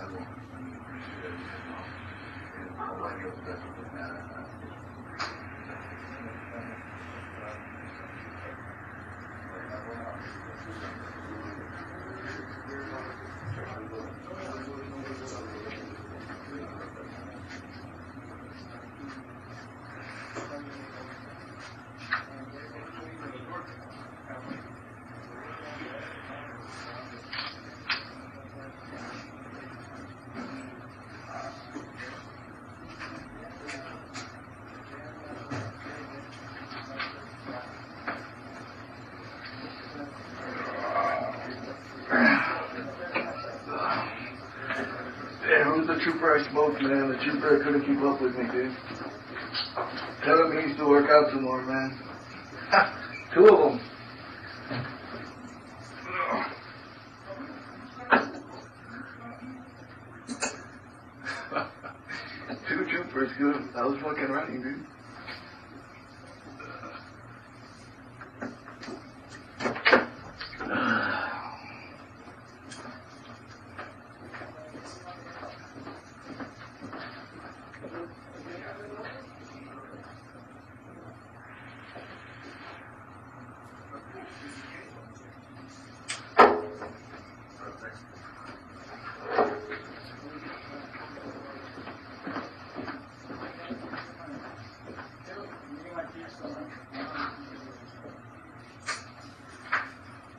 algo. The trooper I smoked, man? The trooper couldn't keep up with me, dude. Tell him he needs to work out some more, man. Two of them. Two troopers, good. I was fucking running, dude.